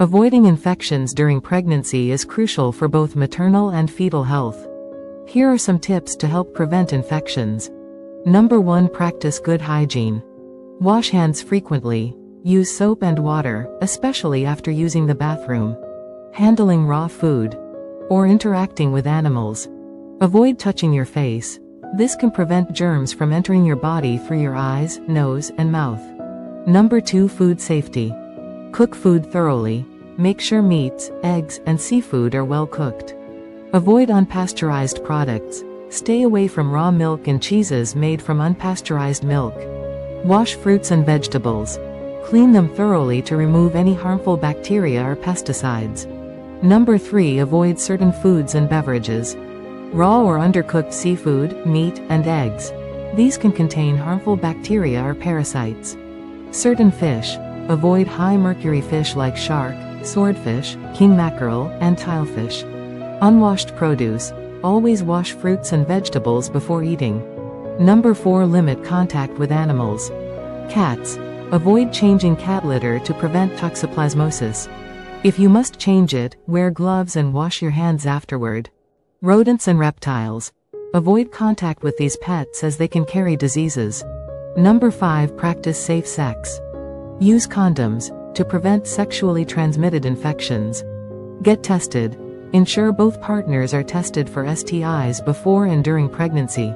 Avoiding infections during pregnancy is crucial for both maternal and fetal health. Here are some tips to help prevent infections. Number 1 Practice good hygiene. Wash hands frequently. Use soap and water, especially after using the bathroom. Handling raw food. Or interacting with animals. Avoid touching your face. This can prevent germs from entering your body through your eyes, nose, and mouth. Number 2 Food safety. Cook food thoroughly. Make sure meats, eggs, and seafood are well cooked. Avoid unpasteurized products. Stay away from raw milk and cheeses made from unpasteurized milk. Wash fruits and vegetables. Clean them thoroughly to remove any harmful bacteria or pesticides. Number 3 Avoid certain foods and beverages. Raw or undercooked seafood, meat, and eggs. These can contain harmful bacteria or parasites. Certain fish. Avoid high mercury fish like shark, swordfish, king mackerel, and tilefish. Unwashed produce. Always wash fruits and vegetables before eating. Number 4 Limit contact with animals. Cats. Avoid changing cat litter to prevent toxoplasmosis. If you must change it, wear gloves and wash your hands afterward. Rodents and reptiles. Avoid contact with these pets as they can carry diseases. Number 5 Practice safe sex. Use condoms to prevent sexually transmitted infections. Get tested. Ensure both partners are tested for STIs before and during pregnancy.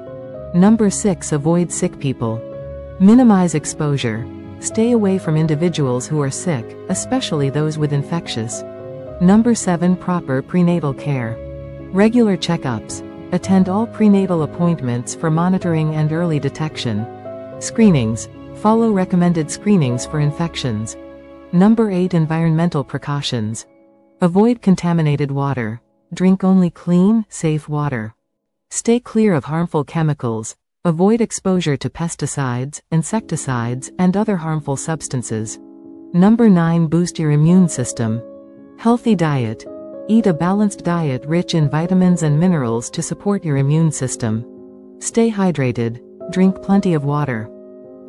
Number 6 Avoid sick people. Minimize exposure. Stay away from individuals who are sick, especially those with infectious. Number 7 Proper prenatal care. Regular checkups. Attend all prenatal appointments for monitoring and early detection. Screenings. Follow recommended screenings for infections. Number 8 Environmental precautions. Avoid contaminated water. Drink only clean, safe water. Stay clear of harmful chemicals. Avoid exposure to pesticides, insecticides, and other harmful substances. Number 9 Boost your immune system. Healthy diet. Eat a balanced diet rich in vitamins and minerals to support your immune system. Stay hydrated. Drink plenty of water.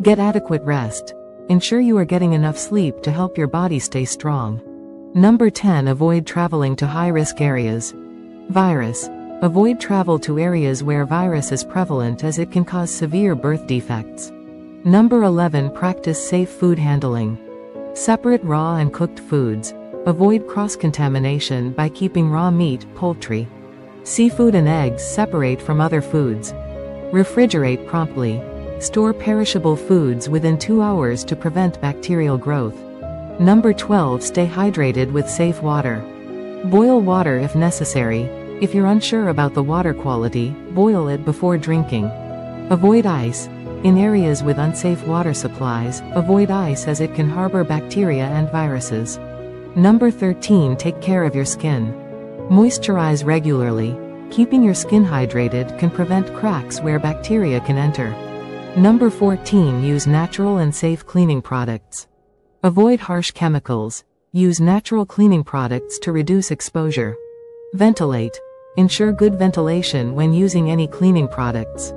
Get adequate rest. Ensure you are getting enough sleep to help your body stay strong. Number 10 Avoid traveling to high-risk areas. Virus. Avoid travel to areas where virus is prevalent as it can cause severe birth defects. Number 11 Practice safe food handling. Separate raw and cooked foods. Avoid cross-contamination by keeping raw meat, poultry, seafood and eggs separate from other foods. Refrigerate promptly. Store perishable foods within 2 hours to prevent bacterial growth. Number 12 Stay hydrated with safe water. Boil water if necessary. If you're unsure about the water quality, boil it before drinking. Avoid ice. In areas with unsafe water supplies, avoid ice as it can harbor bacteria and viruses. Number 13 Take care of your skin. Moisturize regularly. Keeping your skin hydrated can prevent cracks where bacteria can enter. Number 14 Use natural and safe cleaning products. Avoid harsh chemicals. Use natural cleaning products to reduce exposure. Ventilate. Ensure good ventilation when using any cleaning products.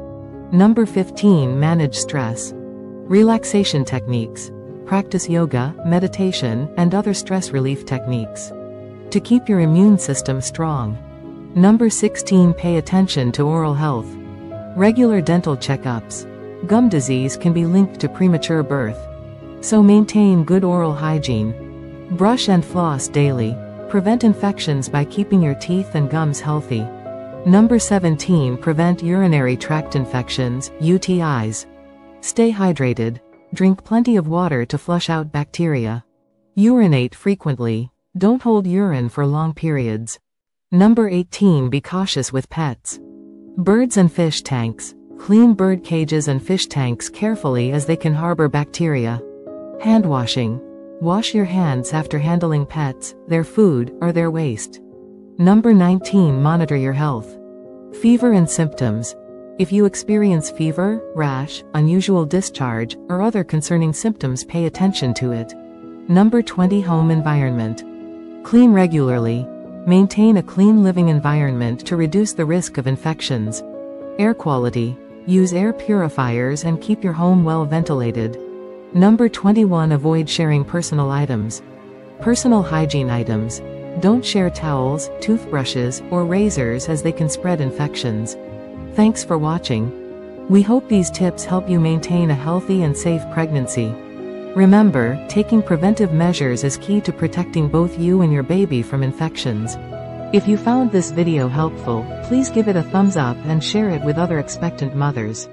Number 15 Manage stress. Relaxation techniques. Practice yoga, meditation, and other stress relief techniques. To keep your immune system strong. Number 16 Pay attention to oral health. Regular dental checkups. Gum disease can be linked to premature birth. So maintain good oral hygiene. Brush and floss daily. Prevent infections by keeping your teeth and gums healthy. Number 17 Prevent urinary tract infections, UTIs. Stay hydrated. Drink plenty of water to flush out bacteria. Urinate frequently. Don't hold urine for long periods. Number 18 Be cautious with pets. Birds and fish tanks. Clean bird cages and fish tanks carefully as they can harbor bacteria. Hand washing. Wash your hands after handling pets, their food, or their waste. Number 19 Monitor your health. Fever and symptoms. If you experience fever, rash, unusual discharge, or other concerning symptoms pay attention to it. Number 20 Home environment. Clean regularly. Maintain a clean living environment to reduce the risk of infections. Air quality. Use air purifiers and keep your home well ventilated. Number 21 Avoid sharing personal items. Personal hygiene items. Don't share towels, toothbrushes, or razors as they can spread infections. Thanks for watching. We hope these tips help you maintain a healthy and safe pregnancy. Remember, taking preventive measures is key to protecting both you and your baby from infections. If you found this video helpful, please give it a thumbs up and share it with other expectant mothers.